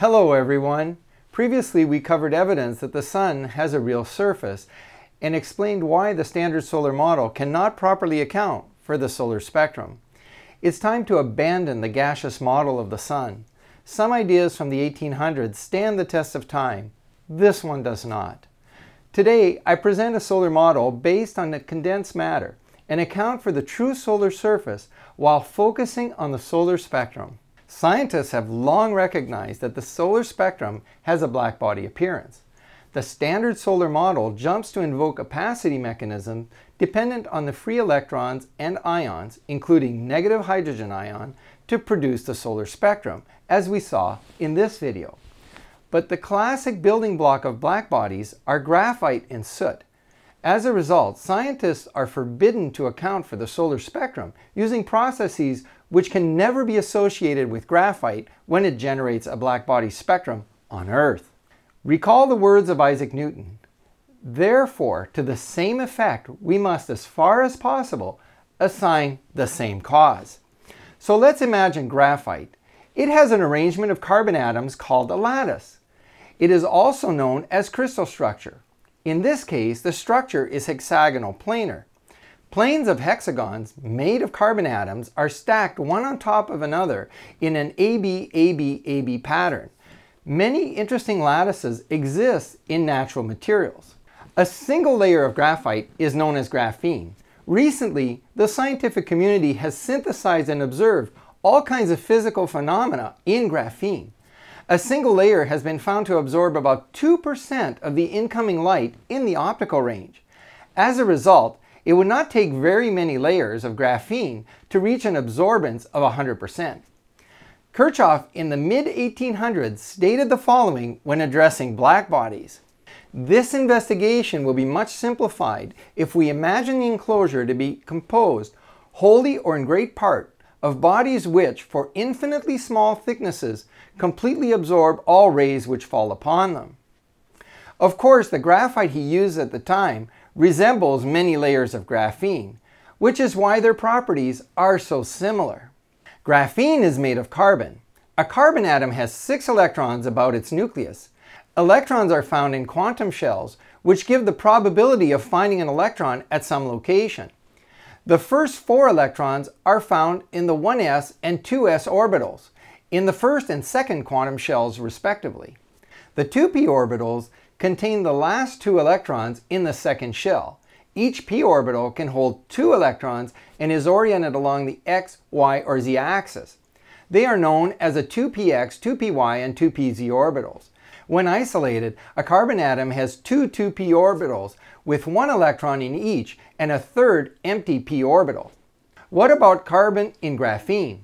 Hello everyone! Previously we covered evidence that the Sun has a real surface and explained why the standard solar model cannot properly account for the solar spectrum. It's time to abandon the gaseous model of the Sun. Some ideas from the 1800s stand the test of time. This one does not. Today I present a solar model based on the condensed matter and account for the true solar surface while focusing on the solar spectrum. Scientists have long recognized that the solar spectrum has a blackbody appearance. The standard solar model jumps to invoke opacity mechanism dependent on the free electrons and ions, including negative hydrogen ion, to produce the solar spectrum, as we saw in this video. But the classic building block of blackbodies are graphite and soot. As a result, scientists are forbidden to account for the solar spectrum using processes which can never be associated with graphite when it generates a blackbody spectrum on Earth. Recall the words of Isaac Newton. Therefore, to the same effect, we must, as far as possible, assign the same cause. So let's imagine graphite. It has an arrangement of carbon atoms called a lattice. It is also known as crystal structure. In this case, the structure is hexagonal planar. Planes of hexagons made of carbon atoms are stacked one on top of another in an AB-AB-AB pattern. Many interesting lattices exist in natural materials. A single layer of graphite is known as graphene. Recently, the scientific community has synthesized and observed all kinds of physical phenomena in graphene. A single layer has been found to absorb about 2% of the incoming light in the optical range. As a result, it would not take very many layers of graphene to reach an absorbance of 100%. Kirchhoff in the mid-1800s stated the following when addressing black bodies. This investigation will be much simplified if we imagine the enclosure to be composed wholly or in great part of bodies which, for infinitely small thicknesses, completely absorb all rays which fall upon them. Of course, the graphite he used at the time resembles many layers of graphene, which is why their properties are so similar. Graphene is made of carbon. A carbon atom has six electrons about its nucleus. Electrons are found in quantum shells, which give the probability of finding an electron at some location. The first four electrons are found in the 1s and 2s orbitals, in the first and second quantum shells respectively. The 2p orbitals contain the last two electrons in the second shell. Each p orbital can hold two electrons and is oriented along the x, y, or z axis. They are known as a 2px, 2py, and 2pz orbitals. When isolated, a carbon atom has two 2p orbitals with one electron in each and a third empty p orbital. What about carbon in graphene?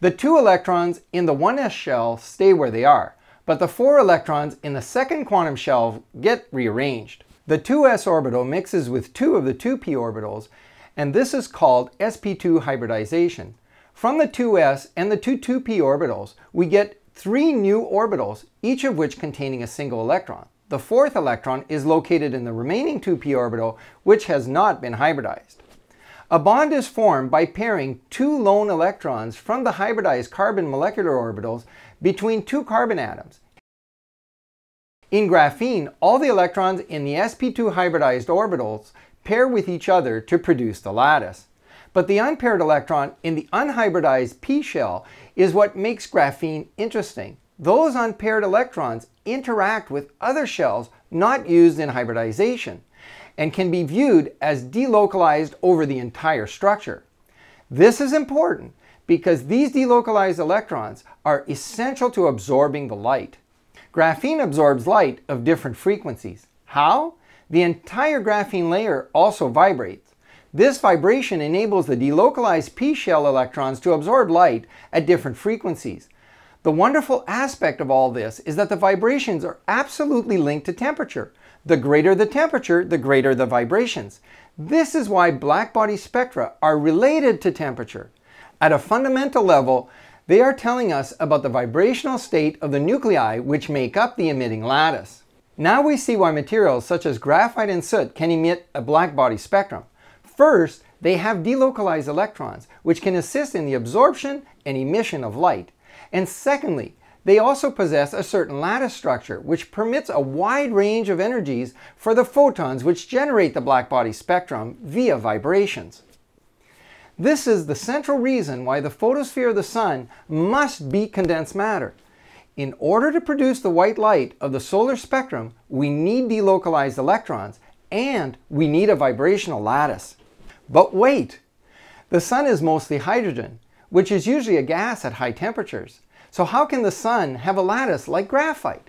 The two electrons in the 1s shell stay where they are but the four electrons in the second quantum shell get rearranged. The 2s orbital mixes with two of the 2p orbitals, and this is called sp2 hybridization. From the 2s and the two 2p orbitals, we get three new orbitals, each of which containing a single electron. The fourth electron is located in the remaining 2p orbital, which has not been hybridized. A bond is formed by pairing two lone electrons from the hybridized carbon molecular orbitals between two carbon atoms. In graphene, all the electrons in the sp2 hybridized orbitals pair with each other to produce the lattice. But the unpaired electron in the unhybridized p shell is what makes graphene interesting. Those unpaired electrons interact with other shells not used in hybridization and can be viewed as delocalized over the entire structure. This is important because these delocalized electrons are essential to absorbing the light. Graphene absorbs light of different frequencies. How? The entire graphene layer also vibrates. This vibration enables the delocalized p-shell electrons to absorb light at different frequencies. The wonderful aspect of all this is that the vibrations are absolutely linked to temperature. The greater the temperature, the greater the vibrations. This is why blackbody spectra are related to temperature. At a fundamental level, they are telling us about the vibrational state of the nuclei which make up the emitting lattice. Now we see why materials such as graphite and soot can emit a blackbody spectrum. First, they have delocalized electrons, which can assist in the absorption and emission of light. And secondly, they also possess a certain lattice structure, which permits a wide range of energies for the photons which generate the blackbody spectrum via vibrations. This is the central reason why the photosphere of the Sun must be condensed matter. In order to produce the white light of the solar spectrum, we need delocalized electrons and we need a vibrational lattice. But wait! The Sun is mostly hydrogen, which is usually a gas at high temperatures. So how can the Sun have a lattice like graphite?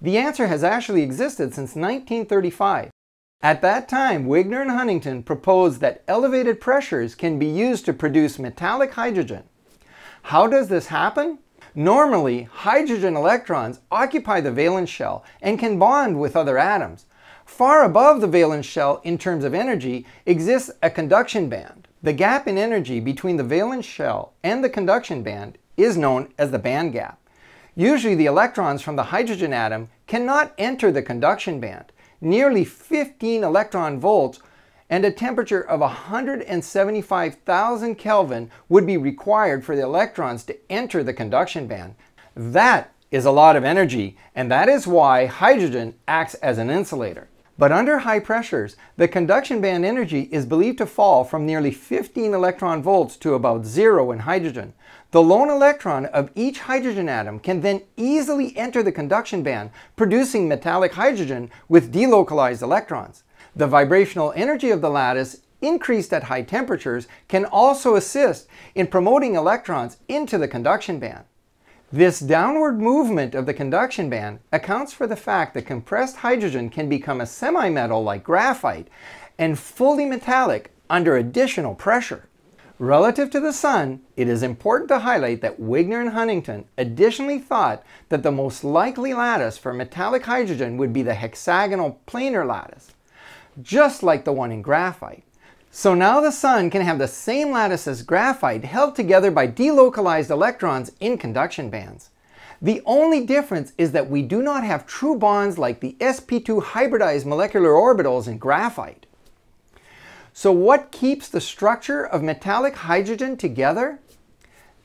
The answer has actually existed since 1935. At that time, Wigner and Huntington proposed that elevated pressures can be used to produce metallic hydrogen. How does this happen? Normally, hydrogen electrons occupy the valence shell and can bond with other atoms. Far above the valence shell in terms of energy exists a conduction band. The gap in energy between the valence shell and the conduction band is known as the band gap. Usually the electrons from the hydrogen atom cannot enter the conduction band nearly 15 electron volts and a temperature of 175,000 Kelvin would be required for the electrons to enter the conduction band. That is a lot of energy, and that is why hydrogen acts as an insulator. But under high pressures, the conduction band energy is believed to fall from nearly 15 electron volts to about zero in hydrogen. The lone electron of each hydrogen atom can then easily enter the conduction band, producing metallic hydrogen with delocalized electrons. The vibrational energy of the lattice increased at high temperatures can also assist in promoting electrons into the conduction band. This downward movement of the conduction band accounts for the fact that compressed hydrogen can become a semi-metal like graphite and fully metallic under additional pressure. Relative to the Sun, it is important to highlight that Wigner and Huntington additionally thought that the most likely lattice for metallic hydrogen would be the hexagonal planar lattice, just like the one in graphite. So now the Sun can have the same lattice as graphite held together by delocalized electrons in conduction bands. The only difference is that we do not have true bonds like the sp2 hybridized molecular orbitals in graphite. So what keeps the structure of metallic hydrogen together?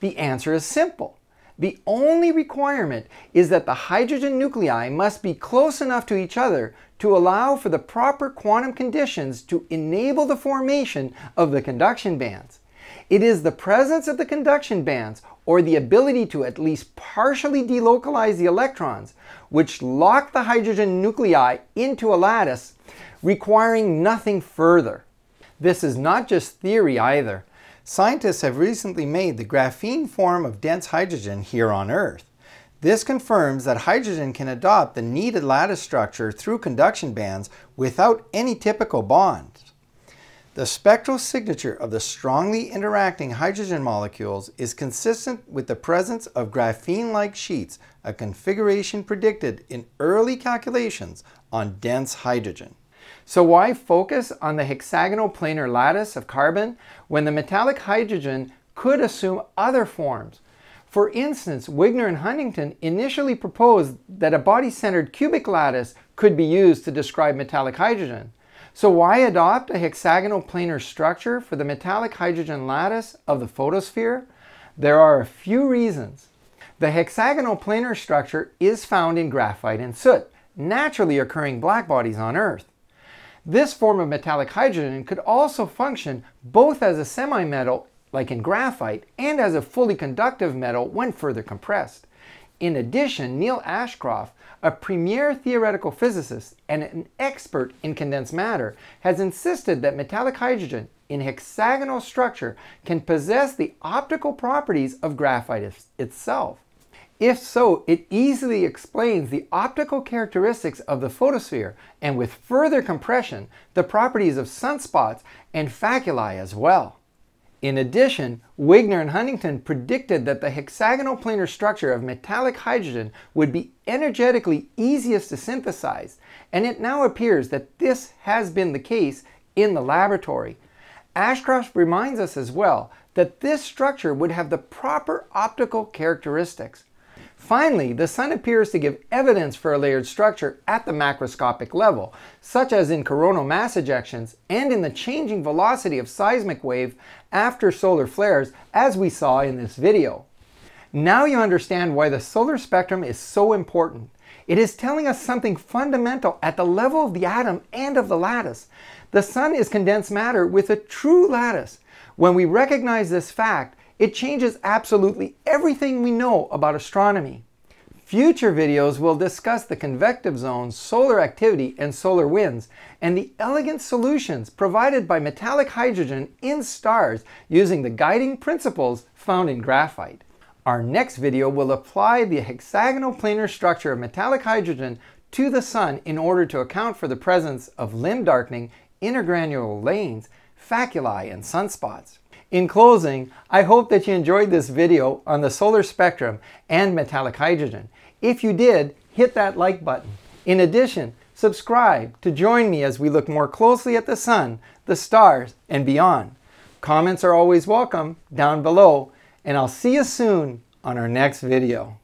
The answer is simple. The only requirement is that the hydrogen nuclei must be close enough to each other to allow for the proper quantum conditions to enable the formation of the conduction bands. It is the presence of the conduction bands or the ability to at least partially delocalize the electrons which lock the hydrogen nuclei into a lattice requiring nothing further. This is not just theory either. Scientists have recently made the graphene form of dense hydrogen here on Earth. This confirms that hydrogen can adopt the needed lattice structure through conduction bands without any typical bonds. The spectral signature of the strongly interacting hydrogen molecules is consistent with the presence of graphene-like sheets, a configuration predicted in early calculations on dense hydrogen. So why focus on the hexagonal planar lattice of carbon when the metallic hydrogen could assume other forms? For instance, Wigner and Huntington initially proposed that a body-centered cubic lattice could be used to describe metallic hydrogen. So why adopt a hexagonal planar structure for the metallic hydrogen lattice of the photosphere? There are a few reasons. The hexagonal planar structure is found in graphite and soot, naturally occurring black bodies on Earth. This form of metallic hydrogen could also function both as a semi-metal, like in graphite, and as a fully conductive metal when further compressed. In addition, Neil Ashcroft, a premier theoretical physicist and an expert in condensed matter, has insisted that metallic hydrogen in hexagonal structure can possess the optical properties of graphite itself. If so, it easily explains the optical characteristics of the photosphere and with further compression, the properties of sunspots and faculae as well. In addition, Wigner and Huntington predicted that the hexagonal planar structure of metallic hydrogen would be energetically easiest to synthesize, and it now appears that this has been the case in the laboratory. Ashcroft reminds us as well that this structure would have the proper optical characteristics. Finally, the Sun appears to give evidence for a layered structure at the macroscopic level, such as in coronal mass ejections and in the changing velocity of seismic wave after solar flares as we saw in this video. Now you understand why the solar spectrum is so important. It is telling us something fundamental at the level of the atom and of the lattice. The sun is condensed matter with a true lattice. When we recognize this fact, it changes absolutely everything we know about astronomy. Future videos will discuss the convective zones, solar activity, and solar winds, and the elegant solutions provided by metallic hydrogen in stars using the guiding principles found in graphite. Our next video will apply the hexagonal planar structure of metallic hydrogen to the sun in order to account for the presence of limb darkening, intergranular lanes, faculae, and sunspots. In closing, I hope that you enjoyed this video on the solar spectrum and metallic hydrogen. If you did, hit that like button. In addition, subscribe to join me as we look more closely at the sun, the stars, and beyond. Comments are always welcome down below and I'll see you soon on our next video.